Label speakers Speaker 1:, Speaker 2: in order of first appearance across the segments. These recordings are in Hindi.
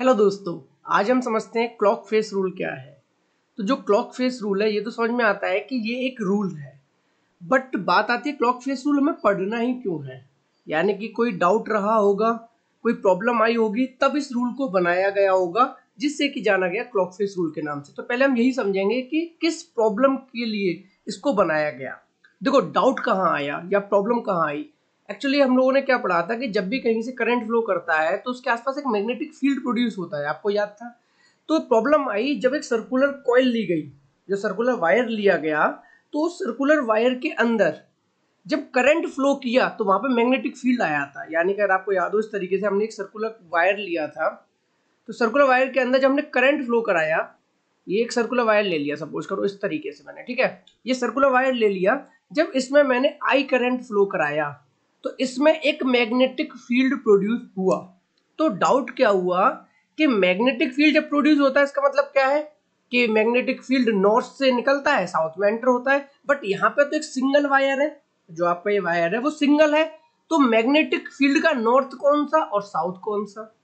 Speaker 1: हेलो दोस्तों, आज हम समझते हैं क्लॉक फेस रूल क्या है। तो जो क्लॉक फेस रूल है, ये तो समझ में आता है कि ये एक रूल है। बट बात आती है क्लॉक फेस रूल हमें पढ़ना ही क्यों है? यानी कि कोई डाउट रहा होगा, कोई प्रॉब्लम आई होगी, तब इस रूल को बनाया गया होगा, जिससे कि जाना गया क्लॉक फेस रूल के नाम से। तो पहले हम यही समझेंगे कि किस प्रॉब्लम के लिए इसको बनाया गया। देखो डाउट कहाँ आया या प्रॉब्लम कहाँ आई? एक्चुअली हम लोगों ने क्या पढ़ा था कि जब भी कहीं से करंट फ्लो करता है तो उसके आसपास एक मैग्नेटिक फ़ील्ड प्रोड्यूस होता है। आपको याद था? तो प्रॉब्लम आई जब एक सर्कुलर कॉयल ली गई। जो सर्कुलर वायर लिया गया तो उस सर्कुलर वायर के अंदर जब करंट फ्लो किया तो वहाँ पे मैग्नेटिक फ़ील्ड आया था। यानी कि अगर आपको याद हो, इस तरीके से हमने एक सर्कुलर वायर लिया था। तो सर्कुलर वायर के अंदर जब हमने करंट फ्लो कराया, ये एक सर्कुलर वायर ले लिया सपोज़ करो इस तरीके से मैंने, ठीक है? ये सर्कुलर वायर ले लिया। जब इसमें मैंने आई करंट फ्लो कराया तो इसमें एक मैग्नेटिक फ़ील्ड प्रोड्यूस हुआ। तो डाउट क्या हुआ कि मैग्नेटिक फ़ील्ड जब प्रोड्यूस होता है, इसका मतलब क्या है? कि मैग्नेटिक फ़ील्ड नॉर्थ से निकलता है साउथ में एंटर होता है। बट यहाँ पे तो एक सिंगल वायर है। जो आपका ये वायर है, वो सिंगल है। तो मैग्नेटिक फ़ील्ड का नॉर्थ कौन सा और साउथ कौन सा?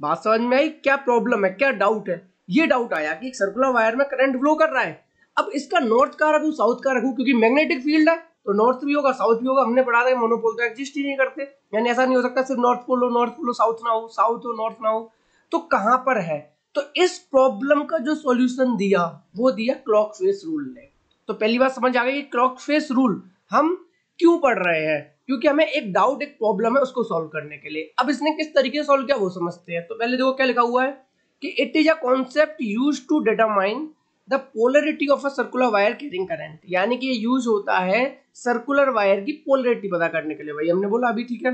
Speaker 1: बात समझ में आई? क्या प्रॉब्लम है? क्या डाउट है? ये डाउट आया कि एक सर्कुलर वायर में करंट फ्लो कर रहा है। अब इसका नॉर्थ का रखू साउथ का रखू, क्योंकि मैग्नेटिक फ़ील्ड है। तो नॉर्थ भी होगा साउथ भी होगा, हमने पढ़ा था मोनोपोल तो एग्जिस्ट ही नहीं करते। यानी ऐसा नहीं हो सकता सिर्फ़ नॉर्थ पोल हो नॉर्थ पोल हो साउथ ना हो साउथ हो नॉर्थ ना हो। तो कहाँ पर है? तो इस प्रॉब्लम का जो सॉल्यूशन दिया, वो दिया क्लॉक फेस रूल ने। तो पहली बात समझ आ गई क्लॉक फेस रूल हम क्यों पढ़ रहे हैं? क्योंकि हमें एक डाउट एक प्रॉब्लम है उसको सॉल्व करने के लिए। अब इसने किस तरीके से सॉल्व किया, वो समझते हैं। तो पहले देखो क्या लिखा हुआ है कि it is a concept use to determine the polarity of a circular wire carrying current. यानी कि ये यूज़ होता है सर्कुलर वायर की पोलरिटी पता करने के लिए। भाई, हमने बोला अभी, ठीक है?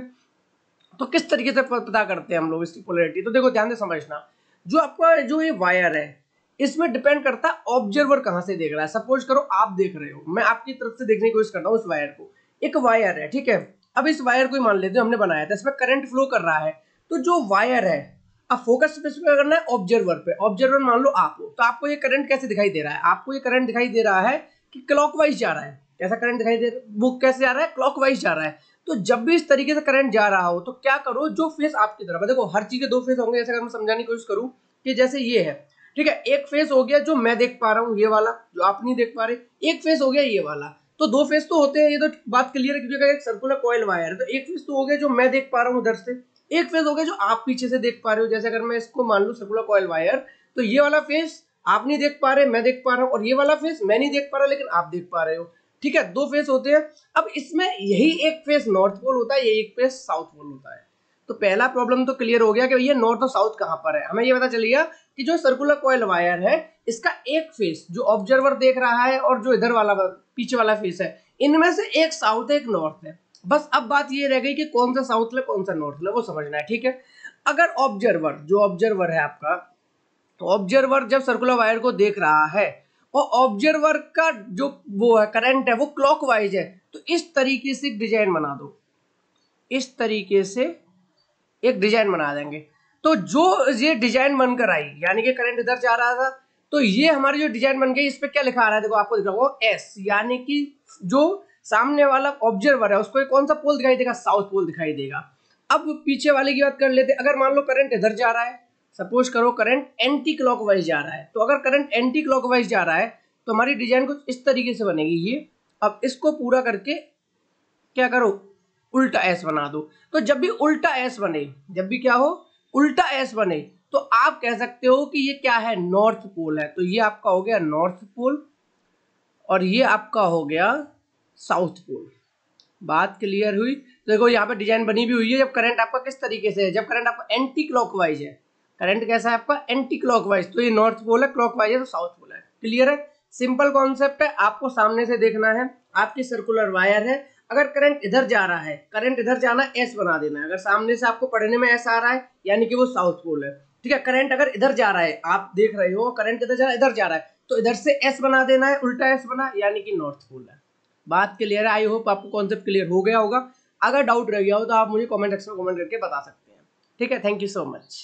Speaker 1: तो किस तरीके से पता करते हैं हम लोग इसकी पोलरिटी? तो देखो, ध्यान से समझना। जो आपका, जो ये वायर है, इसमें डिपेंड करता है ऑब्जर्वर कहाँ से देख रहा है। सपोज़ करो, आप देख रहे हो। मैं आपकी तरफ़ से देखने की कोशिश करता हूँ उस वायर को। एक वायर है, ठीक है? अब इस वायर को मान लेते हो, हमने बनाया था। इसमें करंट फ्लो कर रहा है। तो जो वायर है अब फोकस किस करना है ऑब्जर्वर पे। ऑब्जर्वर मान लो आप हो। तो आपको ये करंट कैसे दिखाई दे रहा है? आपको ये करंट दिखाई दे रहा है कि क्लॉकवाइज जा रहा है। कैसा करंट दिखाई दे रहा है? वो कैसे जा रहा है? क्लॉकवाइज जा रहा है। तो जब भी इस तरीके से करंट जा रहा हो तो क्या करो? जो फेस आपकी तरफ़ देखो, हर चीज़ के दो फेस होंगे, जैसे अगर मैं समझाने की कोशिश करूँ कि जैसे ये है। ठीक है? एक फेस हो गया जो मैं देख पा रहा हूँ, ये वाला, जो आप नहीं देख पा रहे। एक फेस हो गया ये वाला। तो दो फेस तो होते हैं, ये तो बात क्लियर है, क्योंकि एक सर्कुलर कॉयल वायर है तो एक फेस तो हो गया जो मैं देख पा रहा हूँ उधर से। एक फ़ेज़ हो गया जो आप पीछे से देख पा रहे हो। जैसे अगर मैं इसको मान लू सर्कुलर कॉयल वायर तो ये वाला फेस आप नहीं देख पा रहे, मैं देख पा रहा हूँ, और ये वाला फेस मैं नहीं देख पा रहा, लेकिन आप देख पा रहे हो। ठीक है, दो फेस होते हैं। अब इसमें यही एक फेस नॉर्थ पोल होता है ये एक फेस साउथ पोल होता है। तो पहला प्रॉब्लम तो क्लियर हो गया कि ये नॉर्थ और साउथ कहाँ पर है। हमें ये पता चल गया कि जो सर्कुलर कॉयल वायर है, इसका एक फेस जो ऑब्जर्वर देख रहा है और जो इधर वाला पीछे वाला फेस है, इनमें से एक साउथ एक नॉर्थ है। बस अब बात ये रह गई कि कौन सा साउथ ले, कौन सा नॉर्थ ले, वो समझना है, ठीक है? अगर ऑब्जर्वर जो ऑब्जर्वर है आपका तो ऑब्जर्वर जब सर्कुलर वायर को देख रहा है और ऑब्जर्वर का जो वो है करंट है, वो क्लॉकवाइज है तो इस तरीके से डिज़ाइन बना दो। इस तरीके से एक डिज़ाइन बना देंगे। तो जो ये डिज़ाइन बनकर आई, यानी कि करंट इधर जा रहा था तो ये हमारी जो डिज़ाइन बन गई इस पर क्या लिखा आ रहा है, देखो आपको दिख रहा एस यानी कि जो सामने वाला ऑब्जर्वर है, उसको कौन सा पोल दिखाई देगा? साउथ पोल दिखाई देगा। अब पीछे वाले की बात कर लेते अगर मान लो करंट इधर जा रहा है सपोज़ करो करंट एंटी क्लॉकवाइज जा रहा है तो अगर करंट एंटी क्लॉकवाइज जा रहा है तो हमारी डिज़ाइन कुछ इस तरीके से बनेगी। ये, अब इसको पूरा करके क्या करो? उल्टा एस बना दो। तो जब भी उल्टा एस बने, जब भी क्या हो? उल्टा एस बने तो आप कह सकते हो कि ये क्या है? नॉर्थ पोल है। तो ये आपका हो गया नॉर्थ पोल और ये आपका हो गया साउथ पोल बात क्लियर हुई? तो देखो, यहाँ पे डिज़ाइन बनी भी हुई है। जब करंट आपका किस तरीके से है? जब करंट आपका एंटी क्लॉकवाइज है। करंट कैसा है आपका? एंटी क्लॉकवाइज तो ये नॉर्थ पोल है क्लॉकवाइज है तो साउथ पोल है। क्लियर है? सिंपल कॉन्सेप्ट है। आपको सामने से देखना है। आपकी सर्कुलर वायर है। अगर करंट इधर जा रहा है करंट इधर जाना एस बना देना है। अगर सामने से आपको पढ़ने में एस आ रहा है, यानी कि वो साउथ पोल है। ठीक है? करंट अगर इधर जा रहा है, आप देख रहे हो करंट इधर जा रहा है, इधर जा रहा है तो इधर से एस बना देना है, उल्टा एस बना, यानी कि नॉर्थ पोल है। बात क्लियर है? आई होप आपको कॉन्सेप्ट क्लियर हो गया होगा। अगर डाउट रह गया हो तो आप मुझे कमेंट सेक्शन में कमेंट करके बता सकते हैं। ठीक है? Thank you so much